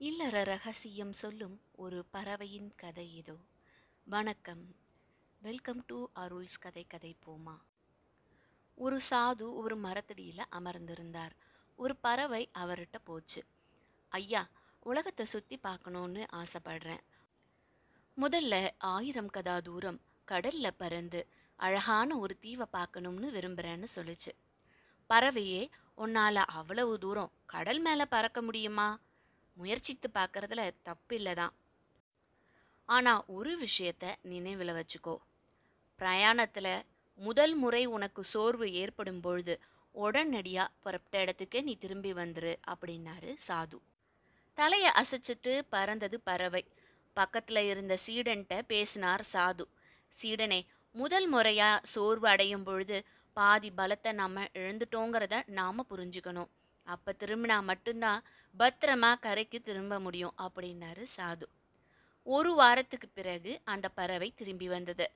இல்லற ரகசியம் சொல்லும் ஒரு பறவையின் கதை இதோ. வணக்கம். வெல்கம் டு அருள்ஸ் கதை கதை போமா. ஒரு சாது ஒரு மரத்தடியில் அமர்ந்திருந்தார். ஒரு பறவை அவர்கிட்ட போச்சு. ஐயா உலகத்தை சுற்றி பார்க்கணுன்னு ஆசைப்படுறேன். முதல்ல ஆயிரம் கதா தூரம் கடல்ல பறந்து அழகான ஒரு தீவை பார்க்கணும்னு விரும்புகிறேன்னு சொல்லுச்சு. பறவையே உன்னால் அவ்வளவு தூரம் கடல் மேலே பறக்க முடியுமா? முயற்சித்து பார்க்குறதுல தப்பு தான் ஆனால் ஒரு விஷயத்த நினைவில் வச்சுக்கோ. பிரயாணத்தில் முதல் முறை உனக்கு சோர்வு ஏற்படும் பொழுது உடனடியாக புறப்பட்ட இடத்துக்கே நீ திரும்பி வந்துரு அப்படின்னாரு சாது. தலையை அசைச்சிட்டு பறந்தது பறவை. பக்கத்தில் இருந்த சீடன்ட்ட பேசினார் சாது. சீடனே முதல் முறையாக சோர்வு அடையும் பொழுது பாதி பலத்தை நாம் இழந்துட்டோங்கிறத நாம் புரிஞ்சுக்கணும். அப்போ திரும்பினா மட்டும்தான் பத்திரமா கரைக்கு திரும்ப முடியும் அப்படின்னாரு சாது. ஒரு வாரத்துக்கு பிறகு அந்த பறவை திரும்பி வந்தது.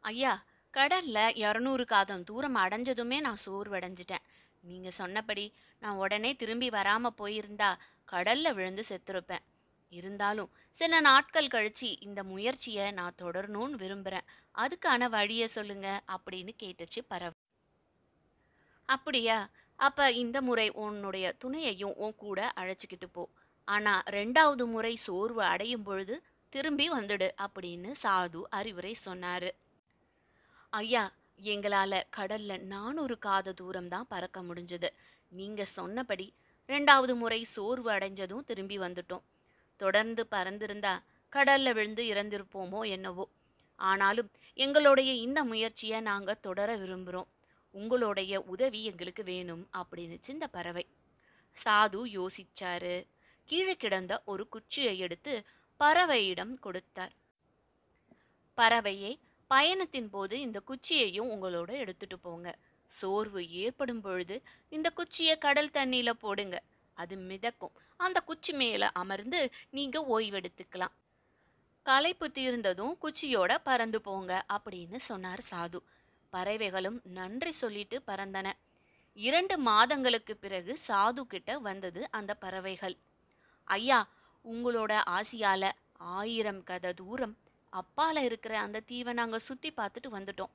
ஐயா கடல்ல இரநூறு காதம் தூரம் அடைஞ்சதுமே நான் சோர்வடைஞ்சிட்டேன். நீங்க சொன்னபடி நான் உடனே திரும்பி வராம போயிருந்தா கடல்ல விழுந்து செத்துருப்பேன். இருந்தாலும் சில நாட்கள் கழிச்சு இந்த முயற்சியை நான் தொடரணும்னு விரும்புறேன். அதுக்கான வழியை சொல்லுங்க அப்படின்னு கேட்டுச்சு பறவை. அப்படியா? அப்போ இந்த முறை உன்னுடைய துணையையும் உன் கூட அழைச்சிக்கிட்டு போ. ஆனால் ரெண்டாவது முறை சோர்வு அடையும் பொழுது திரும்பி வந்துடு அப்படின்னு சாது அறிவுரை சொன்னார். ஐயா எங்களால் கடலில் நானூறு காத தூரம் தான் பறக்க முடிஞ்சது. நீங்கள் சொன்னபடி ரெண்டாவது முறை சோர்வு அடைஞ்சதும் திரும்பி வந்துட்டோம். தொடர்ந்து பறந்திருந்தா கடல்ல விழுந்து இறந்திருப்போமோ என்னவோ. ஆனாலும் எங்களுடைய இந்த முயற்சியை நாங்கள் தொடர விரும்புகிறோம் உங்களுடைய உதவி எங்களுக்கு வேணும் அப்படின்னுச்சு இந்த பறவை சாது யோசிச்சாரு. கீழே கிடந்த ஒரு குச்சியை எடுத்து பறவையிடம் கொடுத்தார். பறவையே பயணத்தின் போது இந்த குச்சியையும் உங்களோட எடுத்துட்டு போங்க. சோர்வு ஏற்படும் பொழுது இந்த குச்சியை கடல் தண்ணியில போடுங்க. அது மிதக்கும். அந்த குச்சி மேல அமர்ந்து நீங்க ஓய்வெடுத்துக்கலாம். களைப்பு தீர்ந்ததும் குச்சியோட பறந்து போங்க அப்படின்னு சொன்னார் சாது. பறவைகளும் நன்றி சொல்லிட்டு பறந்தன. இரண்டு மாதங்களுக்கு பிறகு சாது கிட்ட வந்தது அந்த பறவைகள். ஐயா உங்களோட ஆசியால ஆயிரம் கத தூரம் அப்பால இருக்கிற அந்த தீவை நாங்கள் சுற்றி பார்த்துட்டு வந்துட்டோம்.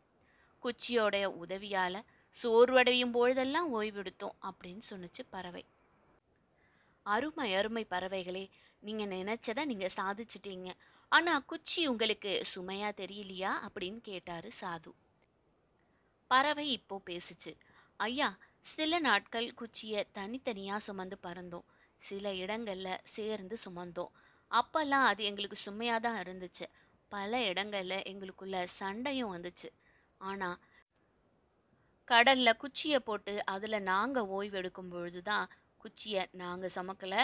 குச்சியோடைய உதவியால சோர்வடையும் பொழுதெல்லாம் ஓய்வெடுத்தோம் அப்படின்னு சொன்னிச்சு பறவை. அருமை அருமை பறவைகளே நீங்கள் நினைச்சதை நீங்கள் சாதிச்சிட்டீங்க. ஆனால் குச்சி உங்களுக்கு சுமையாக தெரியலையா? அப்படின்னு கேட்டாரு சாது. பறவை இப்போ பேசுச்சு. ஐயா சில நாட்கள் குச்சியை தனித்தனியாக சுமந்து பறந்தோம். சில இடங்களில் சேர்ந்து சுமந்தோம். அப்போல்லாம் அது எங்களுக்கு சுமையாக தான் இருந்துச்சு. பல இடங்களில் எங்களுக்குள்ள சண்டையும் வந்துச்சு. ஆனால் கடலில் குச்சியை போட்டு அதில் நாங்கள் ஓய்வெடுக்கும் பொழுதுதான் குச்சியை நாங்கள் சுமக்கல.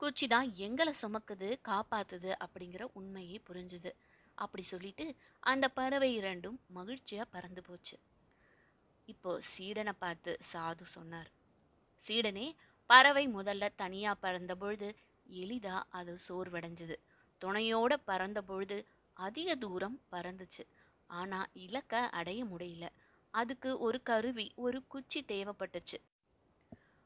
குச்சி தான் எங்களை சுமக்குது காப்பாத்துது அப்படிங்கிற உண்மையை புரிஞ்சுது. அப்படி சொல்லிட்டு அந்த பறவை இரண்டும் மகிழ்ச்சியாக பறந்து போச்சு. இப்போ சீடனை பார்த்து சாது சொன்னார். சீடனே பறவை முதல்ல தனியா பறந்த பொழுது எளிதா அது சோர்வடைஞ்சது. துணையோட பறந்த பொழுது அதிக தூரம் பறந்துச்சு. ஆனா இலக்க அடைய முடியல. அதுக்கு ஒரு கருவி ஒரு குச்சி தேவைப்பட்டுச்சு.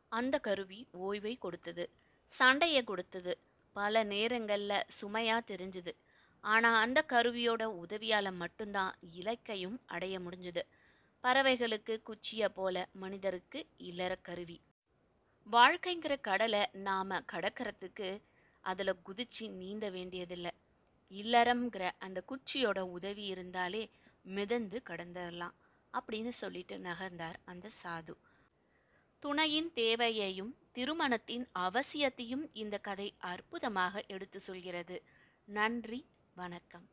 அந்த கருவி ஓய்வை கொடுத்தது. சண்டையை கொடுத்தது. பல நேரங்களில் சுமையா தெரிஞ்சுது. ஆனா அந்த கருவியோட உதவியால மட்டும்தான் இலக்கையும் அடைய முடிஞ்சுது. பறவைகளுக்கு குச்சிய போல மனிதருக்கு இல்லற கருவி. வாழ்க்கைங்கிற கடலை நாம கடக்கிறதுக்கு அதில் குதிச்சு நீந்த வேண்டியதில்லை. இல்லறம்ங்கிற அந்த குச்சியோட உதவி இருந்தாலே மிதந்து கடந்துடலாம் அப்படின்னு சொல்லிட்டு நகர்ந்தார் அந்த சாது. துணையின் தேவையையும் திருமணத்தின் அவசியத்தையும் இந்த கதை அற்புதமாக எடுத்து சொல்கிறது. நன்றி வணக்கம்.